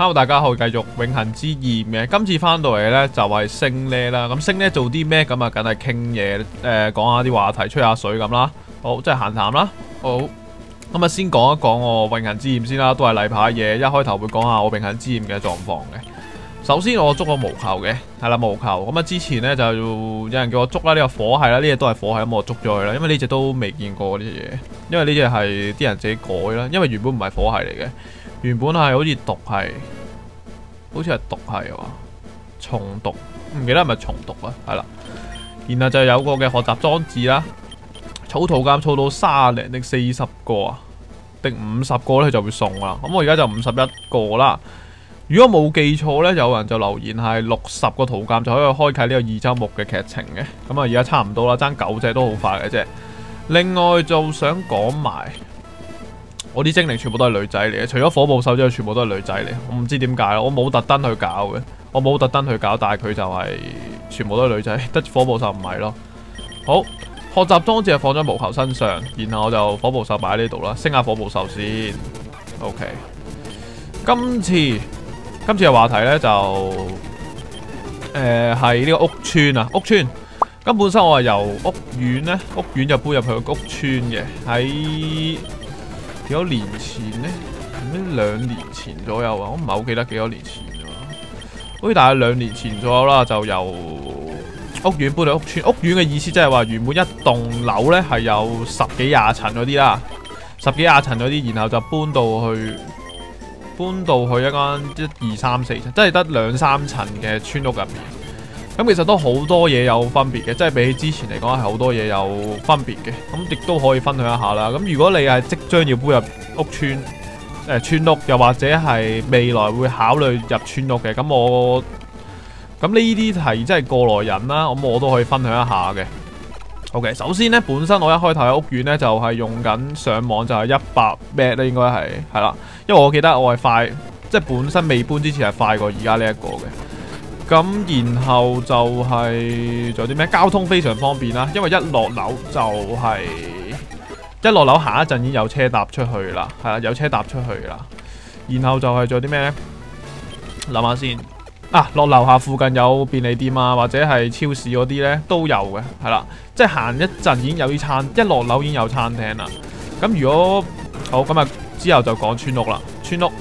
Hello，大家好，繼續永恒之焰嘅。今次翻到嚟呢，就系星呢啦。咁星呢做啲咩？咁啊，梗係傾嘢，誒講下啲話題，吹下水咁啦。好，即係閒談啦。好，咁啊先講一講我永恒之焰先啦，都係例牌嘢。一開頭會講下我永恒之焰嘅狀況嘅。首先我捉個毛球嘅，係啦毛球。咁啊之前呢，就有人叫我捉啦，呢個火系啦，呢隻都係火系，咁我捉咗佢啦。因為呢隻都未見過呢隻嘢，因為呢隻係啲人自己改啦。因為原本唔係火系嚟嘅。原本係好似毒係，好似係毒係喎，重毒唔記得係咪重毒啊？係啦，然後就有個嘅學習裝置啦，草圖鑑儲到卅零定四十個啊，定五十個咧就會送啦。咁我而家就五十一個啦。如果冇記錯呢，有人就留言係六十個圖鑑就可以開啟呢個二周目嘅劇情嘅。咁啊，而家差唔多啦，爭九隻都好快嘅啫。另外就想講埋。我啲精靈全部都係女仔嚟嘅，除咗火暴獸之外，全部都係女仔嚟。我唔知點解，我冇特登去搞嘅，我冇特登去搞，但係佢就係全部都係女仔，得火暴獸唔係咯。好，學習裝置係放咗毛球身上，然後我就火暴獸擺喺呢度啦，升下火暴獸先。OK，今次今次嘅話題呢，就誒係呢個屋村啊，屋村。咁本身我係由屋苑呢，屋苑就搬入去個屋村嘅喺。幾多年前呢？咩兩年前左右啊？我唔係好記得幾多年前啊。好似大概兩年前左右啦，就由屋苑搬到屋村。屋苑嘅意思即係話原本一棟樓呢係有十幾廿層嗰啲啦，十幾廿層嗰啲，然後就搬到去搬到去一間一二三四層，即係得兩三層嘅村屋入面。咁其實都好多嘢有分別嘅，即係比起之前嚟講係好多嘢有分別嘅。咁亦都可以分享一下啦。咁如果你係即將要搬入屋村，誒、呃、村屋，又或者係未來會考慮入村屋嘅，咁我咁呢啲係即係過來人啦。咁我都可以分享一下嘅。OK，首先呢，本身我一開頭喺屋苑呢，就係、用緊上網就係一百 m e 咧，應該係係啦。因為我記得我係快，即係本身未搬之前係快過而家呢一個嘅。咁然後就係仲有啲咩？交通非常方便啦，因為一落樓就係、是、一落樓行一陣已經有車搭出去啦，係啦，有車搭出去啦。然後就係仲有啲咩呢？諗下先啊，落樓下附近有便利店啊，或者係超市嗰啲呢都有嘅，係啦，即系行一陣已經有啲餐，一落樓已經有餐廳啦。咁如果好咁啊，之後就講村屋啦，村屋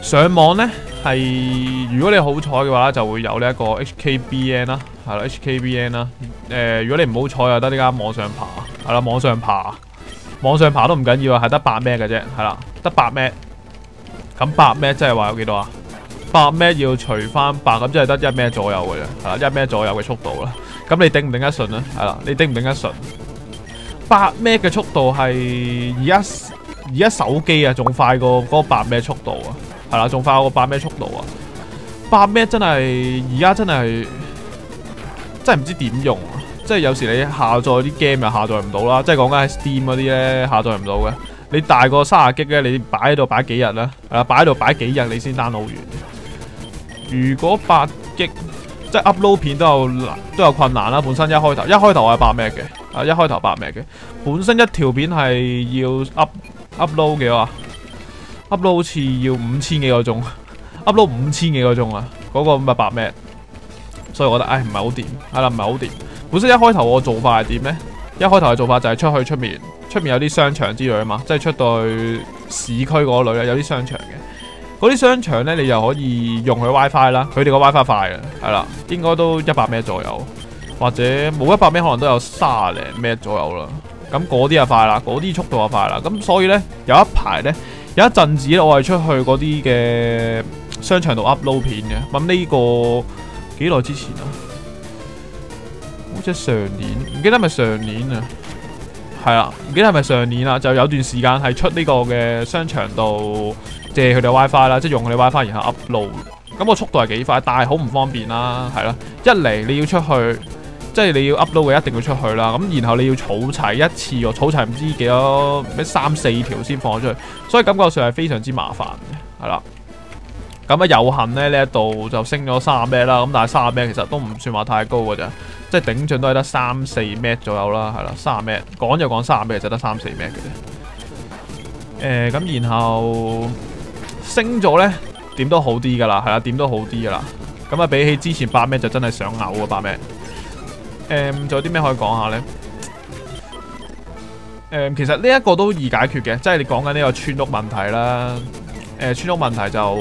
上網呢。係如果你好彩嘅話就會有呢一個 HKBN 啦，系啦 HKBN 啦。诶、如果你唔好彩又得呢間網上爬，系啦網上爬，網上爬都唔緊要啊，係得八咩嘅啫，係啦，得八咩。咁八咩即係話有幾多啊？八咩要除翻八，咁即係得一咩左右嘅啫，係啦，一咩左右嘅速度啦。咁你頂唔頂得順咧？係啦，你頂唔頂得順？八咩嘅速度係而家而家手機啊，仲快過嗰八咩速度啊！係啦，仲快過八咩速度啊！八咩真係而家真係真係唔知點用啊！即係有時你下載啲 game 又下載唔到啦，即係講緊喺 Steam 嗰啲咧下載唔到嘅。你大過三十 G 咧，你擺喺度擺幾日咧？誒，擺喺度擺幾日你先 download 完？如果八 G 即係 upload 片都有都有困難啦。本身一開頭一開頭係八咩嘅，啊一開頭八咩嘅，本身一條片係要 up upload 嘅話。Upload 好似要五千幾個鐘，upload 五千幾個鐘啊！嗰、那個咪八咩？所以我覺得唉唔係好掂，係啦唔係好掂。本身一開頭我做法係點呢？一開頭嘅做法就係出去出面，出面有啲商場之類啊嘛，即係出到去市區嗰類咧有啲商場嘅。嗰啲商場呢，你就可以用佢 WiFi 啦，佢哋個 WiFi 快嘅，係啦，應該都一百咩左右，或者冇一百咩可能都有卅零咩左右啦。咁嗰啲就快啦，嗰啲速度就快啦。咁所以呢，有一排呢。有一陣子咧，我係出去嗰啲嘅商場度 upload 片嘅。咁呢個幾耐之前啊？好似上年，唔記得係咪上年啊？係啊，唔記得係咪上年啊？就有段時間係出呢個嘅商場度借佢哋 WiFi 啦，即係用佢哋 WiFi 然後 upload。咁個速度係幾快，但係好唔方便啦，係啦。一嚟你要出去。即係你要 upload 嘅，一定要出去啦。咁然後你要儲齊一次喎，儲齊唔知幾多咩三四條先放出去，所以感覺上係非常之麻煩嘅，係啦。咁啊有幸咧呢一度就升咗三十 m 啦，咁但係三十 m 其實都唔算話太高嘅咋，即係頂盡都係得三四咩左右啦，係啦，三十 m 講就講三十 m 其實得三四咩嘅啫。誒、呃，咁然後升咗咧，點都好啲噶啦，係啦，點都好啲噶啦。咁啊，比起之前八咩就真係想呕啊八咩。誒，仲有啲咩可以講下呢？誒，其實呢一個都易解決嘅，即係你講緊呢個村屋問題啦。誒，村屋問題就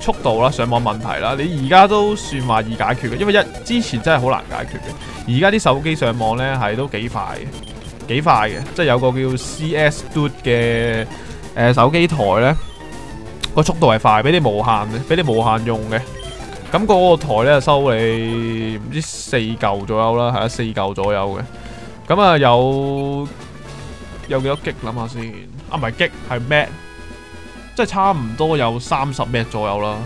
速度啦，上網問題啦。你而家都算話易解決嘅，因為一之前真係好難解決嘅。而家啲手機上網呢，係都幾快嘅，幾快嘅，即係有個叫 CS Dude 嘅誒手機台呢，個速度係快，俾你无限嘅，俾你無限用嘅。咁嗰個台咧收你唔知四嚿左右啦，係啊四嚿左右嘅。咁啊有有幾多 G 諗下先？啊唔係 G 係 Mbps，即係差唔多有三十 Mbps 左右啦，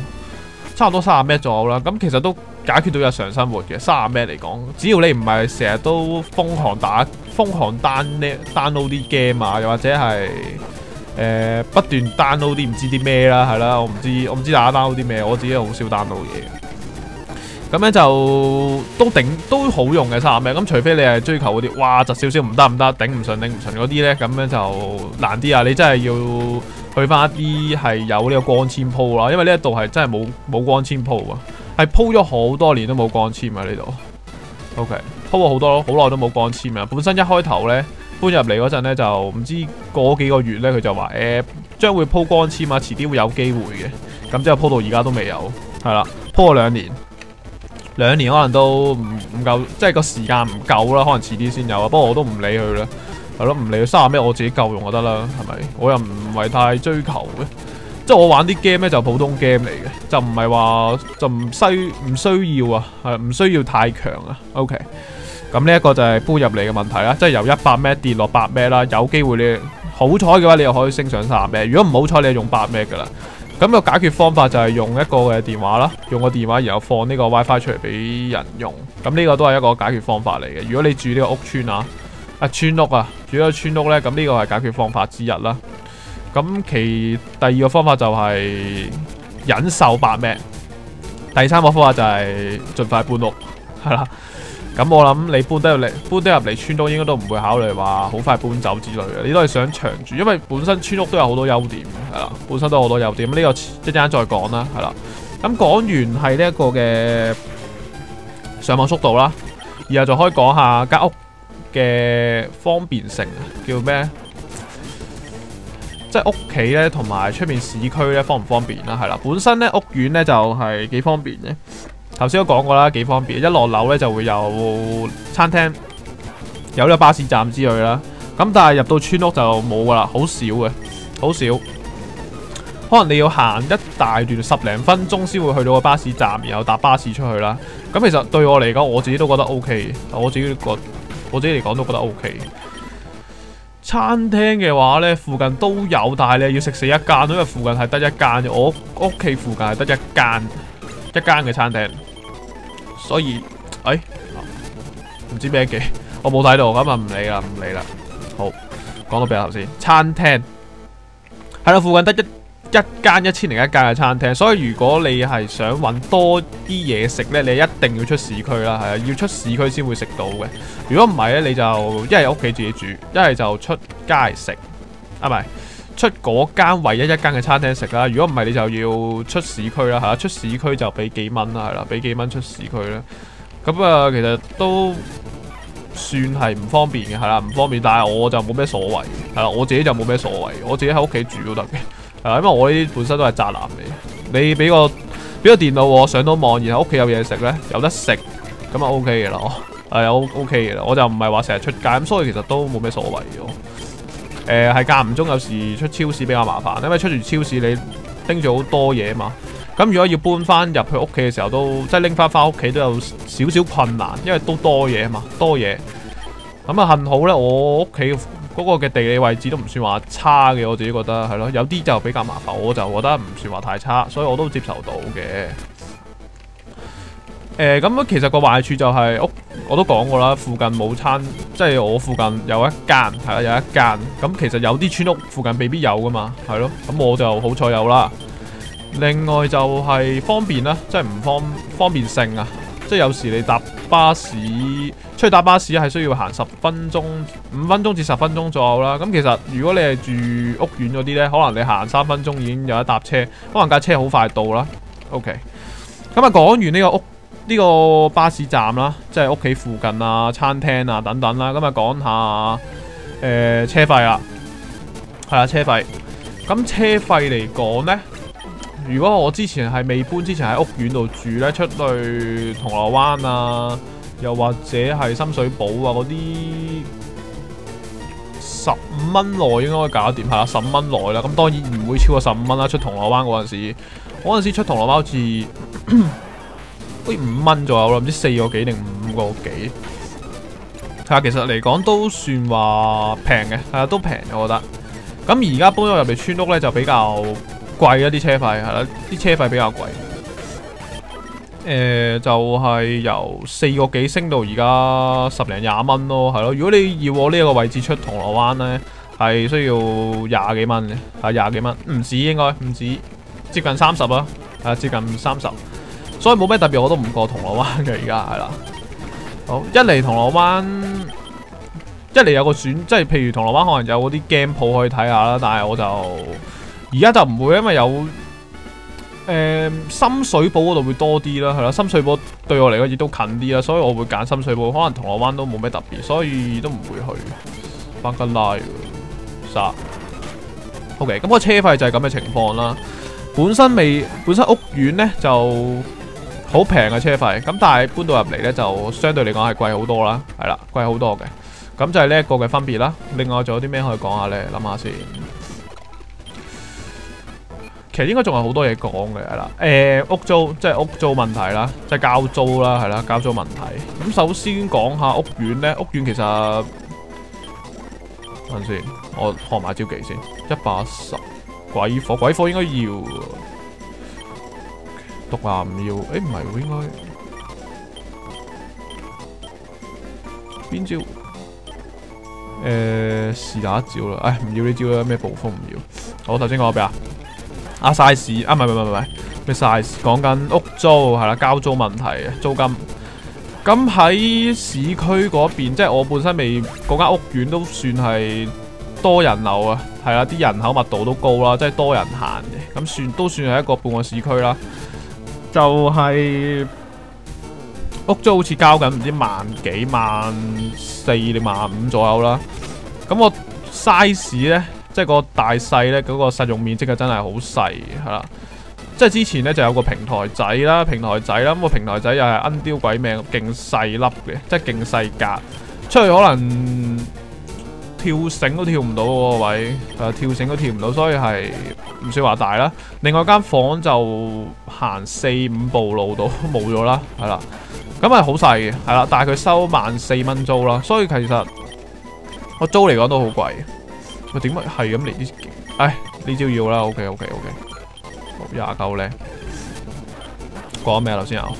差唔多三十 Mbps 左右啦。咁其實都解決到日常生活嘅，三十 Mbps 嚟講，只要你唔係成日都瘋狂打、瘋狂 down 咧 download 啲 game 啊，又或者係。誒、呃，不斷 download 啲唔知啲咩啦，係啦，我唔知我唔知大家 download 啲咩，我自己好少 download 嘢。咁咧就都頂都好用嘅三十 Mbps，咁除非你係追求嗰啲，哇，窒少少唔得唔得，頂唔順頂唔順嗰啲咧，咁樣就難啲啊！你真係要去翻一啲係有呢個光纖鋪啦，因為呢一度係真係冇冇光纖鋪啊，係鋪咗好多年都冇光纖啊呢度。OK，鋪咗好多好耐都冇光纖啊，本身一開頭咧。搬入嚟嗰陣咧，就唔知過幾個月咧，佢就話誒將會鋪光纖啊，遲啲會有機會嘅。咁之後鋪到而家都未有，係啦，鋪咗兩年，兩年可能都唔唔夠，即係個時間唔夠啦，可能遲啲先有啊。不過我都唔理佢啦，係咯，唔理佢三十咩，我自己夠用就得啦，係咪？我又唔係太追求嘅，即係我玩啲 game 咧就普通 game 嚟嘅，就唔係話就唔需唔需要啊，係唔需要太強啊。OK。咁呢一個就係搬入嚟嘅問題啦，即係由一百 m 跌落八 m 啦，有機會你好彩嘅話，你又可以升上三十 m 如果唔好彩，你就用八 m 噶啦。咁個解決方法就係用一個嘅電話啦，用個電話然後放呢個 WiFi 出嚟俾人用。咁呢個都係一個解決方法嚟嘅。如果你住呢個屋村啊，啊村屋啊，住咗村屋呢，咁呢個係解決方法之一啦。咁其第二個方法就係忍受八 m 第三個方法就係盡快搬屋，係啦。咁我諗你搬得入嚟，搬得入嚟村屋應該都唔會考慮話好快搬走之類嘅，你都係想長住，因為本身村屋都有好多優點，係啦，本身都有好多優點。呢、這個一陣間再講啦，係啦。咁講完係呢一個嘅上網速度啦，然後就可以講下間屋嘅方便性，叫咩？即系屋企咧，同埋出面市區咧方唔方便啦？係啦，本身咧屋苑咧就係、是、幾方便嘅。頭先都講過啦，幾方便。一落樓咧就會有餐廳，有呢巴士站之類啦。咁但係入到村屋就冇噶啦，好少嘅，好少。可能你要行一大段十零分鐘先會去到個巴士站，然後搭巴士出去啦。咁其實對我嚟講，我自己都覺得 OK。我自己覺，我自己嚟講都覺得 OK。餐廳嘅話呢，附近都有，但係你要食死一間，因為附近係得一間。我屋企附近係得一間。一間嘅餐廳，所以，哎，唔知咩嘅，我冇睇到，咁啊唔理啦，唔理啦。好，講到邊頭先，餐廳係啦，附近得一一間一千零一間嘅餐廳，所以如果你係想揾多啲嘢食呢，你一定要出市區啦，係啊，要出市區先會食到嘅。如果唔係呢，你就一係屋企自己煮，一係就出街食，啊咪？出嗰間唯一一間嘅餐廳食啦，如果唔係你就要出市區啦，係啦，出市區就俾幾蚊啦，係啦，俾幾蚊出市區啦。咁啊，其實都算係唔方便嘅，係啦，唔方便。但係我就冇咩所謂，係啦，我自己就冇咩所謂，我自己喺屋企住都得嘅，係啦，因為我呢啲本身都係宅男嚟。你俾個俾個電腦我上到網，然後屋企有嘢食咧，有得食，咁啊 OK 嘅啦，係 O OK 嘅啦，我就唔係話成日出街，咁所以其實都冇咩所謂嘅。誒係間唔中有時出超市比較麻煩，因為出住超市你拎住好多嘢嘛。咁如果要搬翻入去屋企嘅時候，都即系拎翻翻屋企都有少少困難，因為都多嘢嘛，多嘢。咁啊幸好呢，我屋企嗰個嘅地理位置都唔算話差嘅，我自己覺得係咯。有啲就比較麻煩，我就覺得唔算話太差，所以我都接受到嘅。诶，咁、其實個壞處就係屋，我都講過啦，附近冇餐，即係我附近有一間，係啦，有一間。咁其實有啲村屋附近未必有噶嘛，係咯。咁我就好彩有啦。另外就係方便啦，即係唔方方便性啊，即系有時你搭巴士出去搭巴士係需要行十分鐘、五分鐘至十分鐘左右啦。咁其實如果你係住屋苑嗰啲呢，可能你行三分鐘已經有一搭車，可能架車好快到啦。OK，咁啊講完呢個屋呢個巴士站啦，即係屋企附近啊、餐廳啊等等啦，咁啊講下誒車費啦，係啊車費。咁車費嚟講呢。如果我之前係未搬之前喺屋苑度住呢，出去銅鑼灣啊，又或者係深水埗啊嗰啲，十五蚊內應該搞掂，係啦，十五蚊內啦。咁當然唔會超過十五蚊啦。出銅鑼灣嗰陣時，嗰陣時出銅鑼灣好似好似五蚊左右啦，唔知四個幾定五個幾。係啊，其實嚟講都算話平嘅，系啊，都平嘅，我覺得。咁而家搬咗入嚟村屋呢，就比較。貴一啲車費係啦，啲車費比較貴。誒、呃，就係、是、由四個幾升到而家十零廿蚊咯，係咯。如果你要我呢一個位置出銅鑼灣呢，係需要廿幾蚊嘅，係廿幾蚊，唔止應該唔止，接近三十啦，係接近三十。所以冇咩特別，我都唔過銅鑼灣嘅而家係啦。好，一嚟銅鑼灣，一嚟有個選，即係譬如銅鑼灣可能有嗰啲 game 鋪可以睇下啦，但係我就。而家就唔會，因為有誒、深水埗嗰度會多啲啦，係啦，深水埗對我嚟講亦都近啲啦，所以我會揀深水埗。可能銅鑼灣都冇咩特別，所以都唔會去。翻緊拉沙，OK，咁個車費就係咁嘅情況啦。本身未本身屋苑呢就好平嘅車費，咁但係搬到入嚟呢，就相對嚟講係貴好多啦，係啦，貴好多嘅。咁就係呢一個嘅分別啦。另外仲有啲咩可以講下呢？諗下先。其實應該仲有好多嘢講嘅係啦，诶、屋租即係屋租問題啦，即係交租啦，係啦，交租問題。咁首先講下屋苑咧，屋苑其實等先，我學埋招技先，一百十鬼火，鬼火應該要，毒牙唔要，誒唔係喎，應該邊招？誒是打一招啦，唉唔要呢招啦，咩暴風唔要。好，頭先講咗咩啊？啊 size 啊，唔係唔係唔係咩 size？講緊屋租係啦，交租問題，租金。咁喺市區嗰邊，即係我本身未嗰間屋苑都算係多人流啊，係啦，啲人口密度都高啦，即係多人行嘅，咁算都算係一個半個市區啦。就係、屋租好似交緊唔知萬幾萬四定萬五左右啦。咁我 size 咧？即係個大細呢，嗰個實用面積啊，真係好細，係啦。即係之前呢，就有個平台仔啦，平台仔啦，咁個平台仔又係奀刁鬼命，勁細粒嘅，即係勁細格。出去可能跳繩都跳唔到嗰個位，誒跳繩都跳唔到，所以係唔算話大啦。另外間房就行四五步路都冇咗啦，係啦。咁係好細嘅，係啦，但係佢收萬四蚊租啦，所以其實個租嚟講都好貴。我點解係咁嚟啲？唉，呢招要啦，OK OK OK，廿九咧，講咩啊？頭先有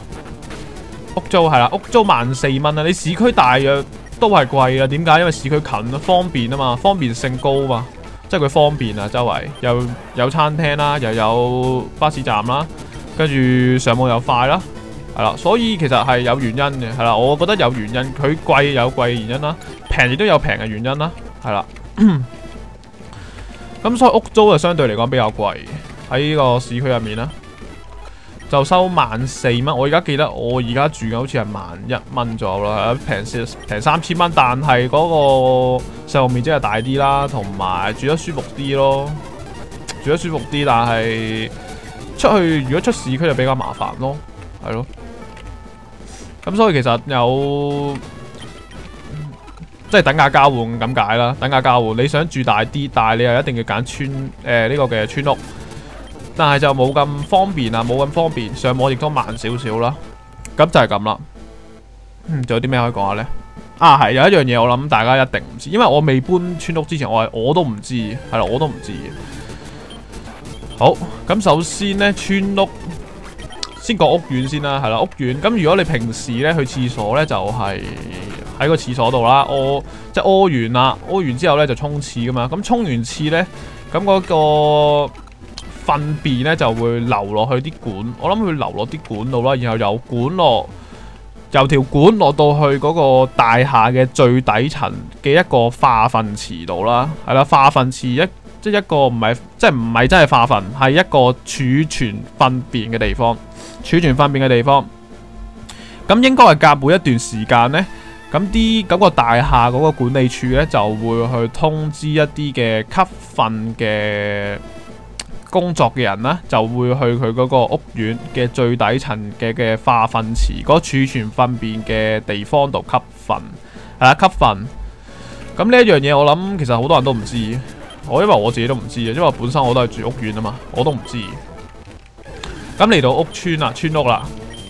屋租係啦，屋租萬四蚊啊！你市區大約都係貴啊？點解？因為市區近啊，方便啊嘛，方便性高嘛，即係佢方便啊，周圍又有餐廳啦，又有巴士站啦，跟住上網又快啦，係啦，所以其實係有原因嘅，係啦，我覺得有原因，佢貴有貴嘅原因啦，平亦都有平嘅原因啦，係啦。咁所以屋租就相對嚟講比較貴，喺呢個市區入面啦，就收萬四蚊。我而家記得我而家住嘅好似係萬一蚊左右啦，平平三千蚊，但係嗰個使用面積係大啲啦，同埋住得舒服啲咯，住得舒服啲，但係出去如果出市區就比較麻煩咯，係咯。咁所以其實有。即係等價交換咁解啦，等價交換。你想住大啲，但係你又一定要揀村誒呢、呃這個嘅村屋，但係就冇咁方便啊，冇咁方便，上網亦都慢少少啦。咁就係咁啦。嗯，仲有啲咩可以講下呢？啊，係有一樣嘢我諗大家一定唔知，因為我未搬村屋之前，我系我都唔知，係啦，我都唔知。好，咁首先呢，村屋先講屋苑先啦，係啦，屋苑。咁如果你平時呢去廁所呢，就係、是。喺個廁所度啦，屙即係屙完啦，屙完之後咧就沖廁噶嘛。咁沖完廁咧，咁嗰個糞便咧就會流落去啲管，我諗佢流落啲管度啦，然後由管落由條管落到去嗰個大廈嘅最底層嘅一個化糞池度啦，係啦，化糞池一即系一個唔係即系唔系真係化糞，係一個儲存糞便嘅地方，儲存糞便嘅地方。咁應該係隔每一段時間呢，咁啲咁個大廈嗰個管理處呢，就會去通知一啲嘅吸糞嘅工作嘅人呢，就會去佢嗰個屋苑嘅最底層嘅嘅化糞池嗰儲存糞便嘅地方度吸糞，係啦，吸糞。咁呢一樣嘢我諗其實好多人都唔知，我因為我自己都唔知啊，因為本身我都係住屋苑啊嘛，我都唔知。咁嚟到屋村啦，村屋啦，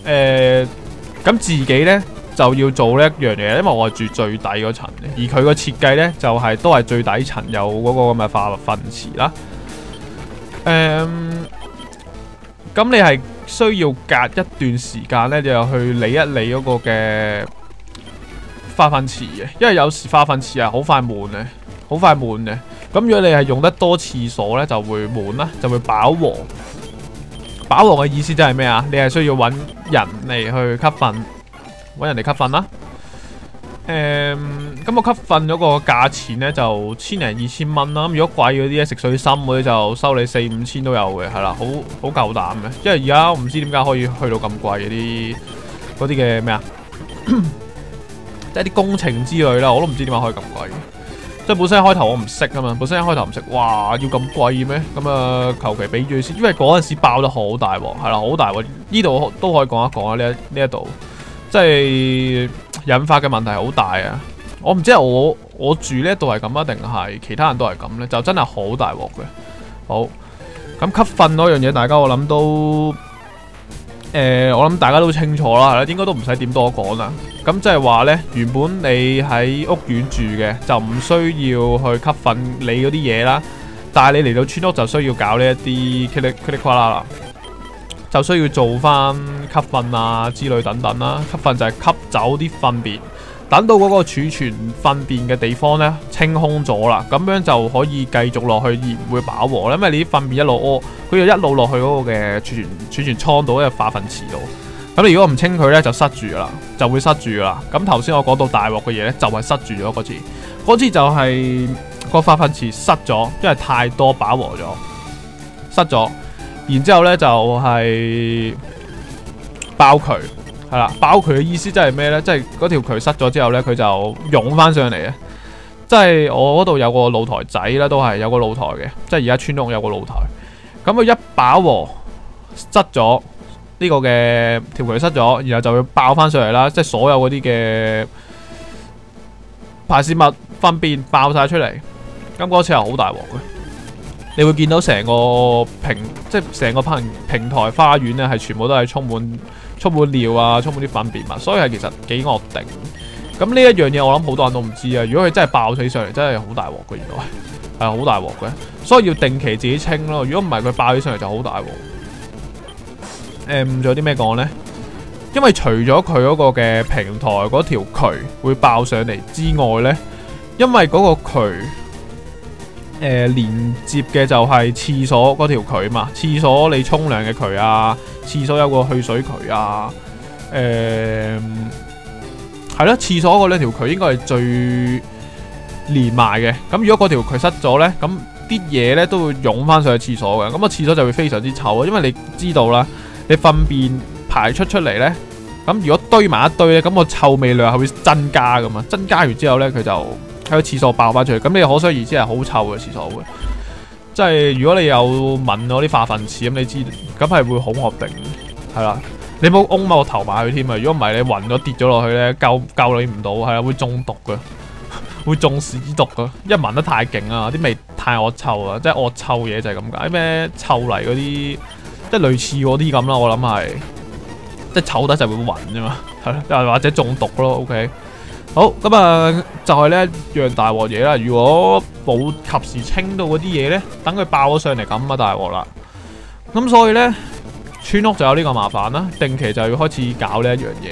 誒、咁自己呢，就要做呢一樣嘢，因為我係住最底嗰層，而佢個設計呢，就係、都係最底層有嗰個咁嘅化糞池啦。誒，咁、你係需要隔一段時間咧，就去理一理嗰個嘅化粪池嘅，因為有時化粪池係好快满嘅，好快满嘅。咁如果你係用得多廁所咧，就會滿啦，就會飽和。飽和嘅意思即係咩啊？你係需要揾人嚟去吸粪，揾人嚟吸粪啦。誒，咁、我吸糞嗰個價錢呢，就千零二千蚊啦。咁如果貴嗰啲咧，食水深嗰啲就收你四五千都有嘅，係啦，好好夠膽嘅。因為而家我唔知點解可以去到咁貴嗰啲嗰啲嘅咩啊，即係啲工程之類啦，我都唔知點解可以咁貴。即係本身一開頭我唔識啊嘛，本身一開頭唔識，哇，要咁貴咩？咁啊，求其俾住先，因為嗰陣時爆得好大鑊，係啦，好大鑊。呢度都可以講一講啊，呢一呢一度，即係。引發嘅問題好大啊！我唔知係我我住呢度係咁啊，定係其他人都係咁呢？就真係好大鑊嘅。好，咁吸糞嗰樣嘢，大家我諗都，诶、我諗大家都清楚啦，係啦，應該都唔使點多講啦。咁即係話呢，原本你喺屋苑住嘅，就唔需要去吸糞你嗰啲嘢啦。但係你嚟到村屋就需要搞呢一啲噼里噼里啦啦。就需要做翻吸糞啊之類等等啦，吸糞就係吸走啲糞便，等到嗰個儲存粪便嘅地方呢，清空咗啦，咁樣就可以繼續落去而唔會飽和，因為你啲粪便一路屙，佢就一路落去嗰個嘅儲存储存倉度，一個化粪池度。咁你如果唔清佢呢，就塞住啦，就會塞住啦。咁頭先我講到大鑊嘅嘢呢，就係塞住咗嗰次，嗰次就係個化粪池塞咗，因為太多飽和咗，塞咗。然之後咧就係、是、爆渠，系啦，爆渠嘅意思即係咩呢？即係嗰條渠塞咗之後呢，佢就涌翻上嚟啊！即係我嗰度有個露台仔啦，都係有個露台嘅，即係而家村屋有個露台。咁佢一把和塞咗呢個嘅條渠塞咗，然後就會爆翻上嚟啦！即係所有嗰啲嘅排泄物、糞便爆晒出嚟。咁嗰次係好大鑊嘅。你會見到成個平，即係成個平平台花園咧，係全部都係充滿充滿尿啊，充滿啲粪便物，所以係其實幾惡頂。咁呢一樣嘢，我諗好多人都唔知啊。如果佢真係爆起上嚟，真係好大鑊嘅，原來係好大鑊嘅，所以要定期自己清咯。如果唔係，佢爆起上嚟就好大鑊。誒、嗯，仲有啲咩講呢？因為除咗佢嗰個嘅平台嗰條渠會爆上嚟之外呢，因為嗰個渠。诶、呃，連接嘅就係廁所嗰條渠嘛，廁所你沖涼嘅渠啊，廁所有個去水渠啊，誒、呃，係咯，廁所嗰兩條渠應該係最連埋嘅。咁如果嗰條渠塞咗呢，咁啲嘢呢都會湧翻上去廁所嘅，咁個廁所就會非常之臭啊。因為你知道啦，你糞便排出出嚟呢，咁如果堆埋一堆呢，咁個臭味量係會增加噶嘛，增加完之後呢，佢就。喺個廁所爆翻出去，咁你可想而知係好臭嘅廁所會，即係如果你有聞嗰啲化糞池，咁你知，咁係會好惡定，係啦，你冇嗡埋個頭埋去添啊！如果唔係你暈咗跌咗落去咧，救救你唔到，係啊，會中毒噶，會中屎毒噶，因為聞得太勁啊，啲味太惡臭啊，即係惡臭嘢就係咁解，咩臭泥嗰啲，即係類似嗰啲咁啦，我諗係，即係臭得就會暈啫嘛，係啦，又或者中毒咯，OK。好咁啊，就係呢一樣大鑊嘢啦。如果冇及時清到嗰啲嘢呢，等佢爆咗上嚟咁啊大鑊啦。咁所以呢，村屋就有呢個麻煩啦。定期就要開始搞呢一樣嘢。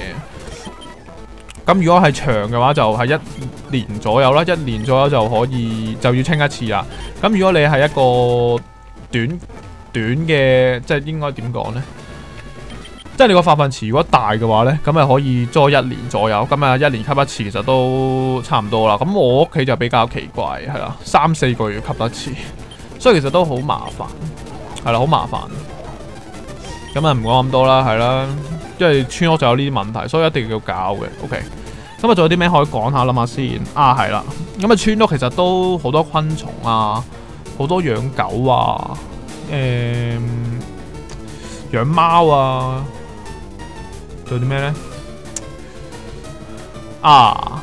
咁如果係長嘅話，就係一年左右啦。一年左右就可以就要清一次啦。咁如果你係一個短短嘅，即係應該點講呢？即係你個化粪池如果大嘅話呢，咁咪可以裝一年左右。咁啊，一年吸一次其實都差唔多啦。咁我屋企就比較奇怪，係啦，三四個月吸一次，所以其實都好麻煩，係啦，好麻煩。咁啊，唔講咁多啦，係啦，因為村屋就有呢啲問題，所以一定要搞嘅。OK，咁啊，仲有啲咩可以講下谂下先？啊，係啦，咁啊，村屋其實都好多昆蟲啊，好多養狗啊，诶、嗯，養貓啊。做啲咩呢？啊，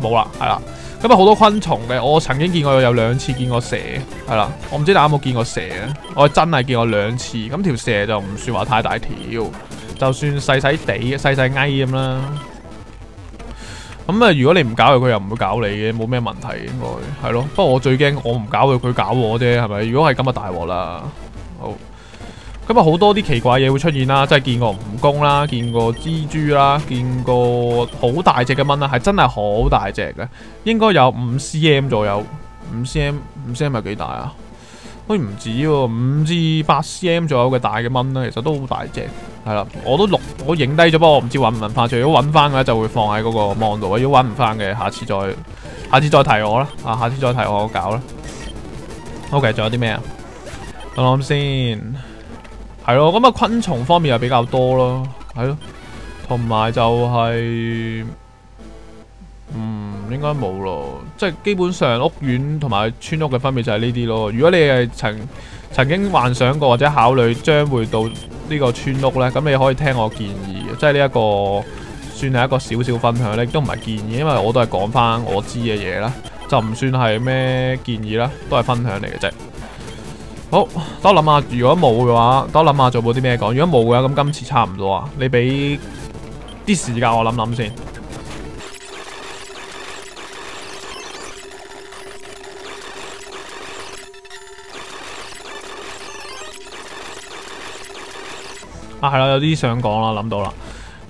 冇啦，係啦，咁啊好多昆蟲嘅，我曾經見過有兩次見過蛇，係啦，我唔知大家有冇見過蛇咧，我真係見過兩次，咁條蛇就唔算話太大條，就算細細地、細細矮咁啦。咁啊，如果你唔搞佢，佢又唔會搞你嘅，冇咩問題應該係咯。不過我最驚我唔搞佢，佢搞我啫，係咪？如果係咁啊，大鑊啦。咁啊，好多啲奇怪嘢會出現啦，即係見過蜈蚣啦，見過蜘蛛啦，見過好大隻嘅蚊啦，係真係好大隻嘅，應該有五 cm 左右，五 cm 五 cm 係幾大啊？好似唔止喎，五至八 cm 左右嘅大嘅蚊咧，其實都好大隻，係啦，我都錄，我影低咗，不過我唔知搵唔搵翻，如果搵翻嘅就會放喺嗰個 mon 度，如果搵唔翻嘅，下次再，下次再提我啦，啊，下次再提我搞啦。OK，仲有啲咩啊？諗諗先。係咯，咁啊昆蟲方面又比較多咯，係咯，同埋就係、是，嗯，應該冇咯，即系基本上屋苑同埋村屋嘅分別就係呢啲咯。如果你係曾曾經幻想過或者考慮將會到呢個村屋呢，咁你可以聽我建議嘅，即系呢一個算係一個少少分享咧，都唔係建議，因為我都係講翻我知嘅嘢啦，就唔算係咩建議啦，都係分享嚟嘅啫。好，多谂下，如果冇嘅話，等我諗下仲有冇啲咩講。如果冇嘅話，咁今次差唔多啊。你俾啲時間我諗諗先。啊，係啦，有啲想講啦，諗到啦。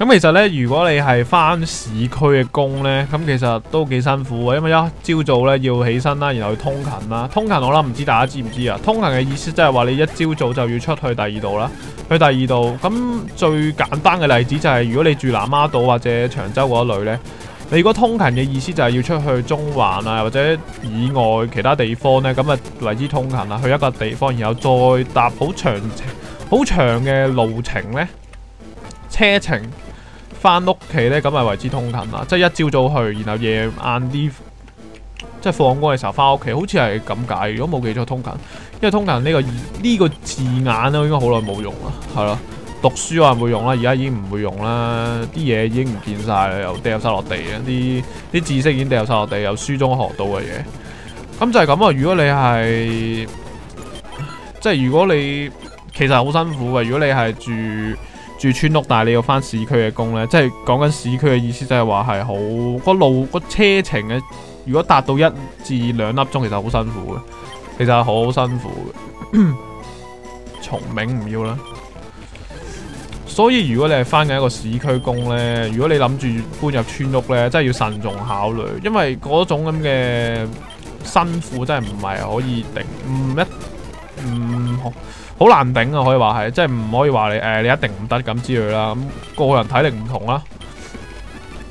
咁其實咧，如果你係翻市區嘅工咧，咁其實都幾辛苦嘅，因為一朝早咧要起身啦，然後去通勤啦。通勤我啦，唔知大家知唔知啊？通勤嘅意思即係話你一朝早就要出去第二度啦，去第二度。咁最簡單嘅例子就係，如果你住南丫島或者長洲嗰一類咧，你如果通勤嘅意思就係要出去中環啊或者以外其他地方咧，咁啊為之通勤啦，去一個地方，然後再搭好長好長嘅路程咧，車程。翻屋企呢，咁咪為之通勤啦，即係一朝早去，然後夜晏啲，即係放工嘅時候翻屋企，好似係咁解。如果冇記錯，通勤，因為通勤呢個呢个字眼咧，應該好耐冇用啦，係咯。讀書話唔會用啦，而家已經唔會用啦，啲嘢已經唔見晒啦，又掉晒落地啊！啲啲知識已經掉晒落地，由書中學到嘅嘢。咁就係咁啊！如果你係即係如果你其實好辛苦嘅，如果你係住。住村屋，但係你要翻市區嘅工呢，即係講緊市區嘅意思，即係話係好個路個車程嘅。如果達到一至兩粒鐘，其實好辛苦嘅，其實係好辛苦嘅。蟲鳴唔要啦。所以如果你係翻緊一個市區工呢，如果你諗住搬入村屋呢，真係要慎重考慮，因為嗰種咁嘅辛苦真係唔係可以定，唔一唔好。好難頂啊，可以話係，即係唔可以話你诶、你一定唔得咁之類啦。咁個人體力唔同啦，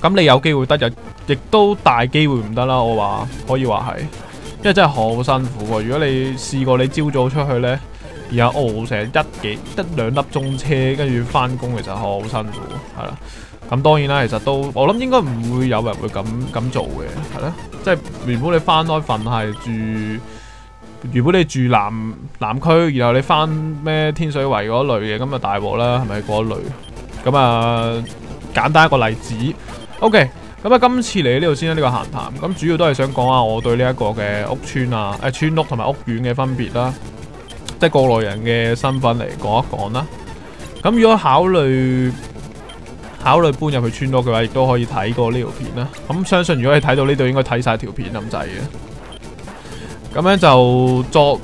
咁你有機會得，就亦都大機會唔得啦。我話可以話係，因為真係好辛苦。如果你試過你朝早出去呢，然後熬成一幾一兩粒鐘車，跟住翻工，其實好辛苦，係啦。咁當然啦，其實都我諗應該唔會有人會咁咁做嘅，係啦。即係原本你翻開份係住。如果你住南南區，然後你翻咩天水圍嗰類嘅，咁啊大鑊啦，係咪嗰類？咁啊簡單一個例子。OK，咁啊今次嚟呢度先啦，呢個閒談。咁主要都係想講下我對呢一個嘅屋村啊、誒村屋同埋屋苑嘅分別啦，即係過來人嘅身份嚟講一講啦。咁如果考慮考慮搬入去村屋嘅話，亦都可以睇過呢條片啦。咁相信如果你睇到呢度，應該睇晒條片咁滯嘅。咁樣就作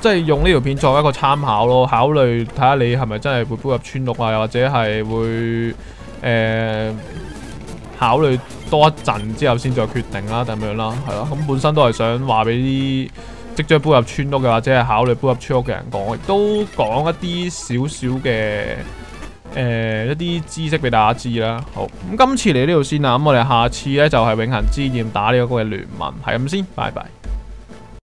即係用呢條片作一個參考咯，考慮睇下你係咪真係會搬入村屋啊，又或者係會誒、呃、考慮多一陣之後先再決定啦，咁樣啦，係咯。咁本身都係想話俾啲即將搬入村屋嘅或者係考慮搬入村屋嘅人講，亦都講一啲少少嘅誒一啲知識俾大家知啦。好，咁今次嚟呢度先啦，咁我哋下次咧就係永恒之劍打呢個嘅聯盟，係咁先，拜拜。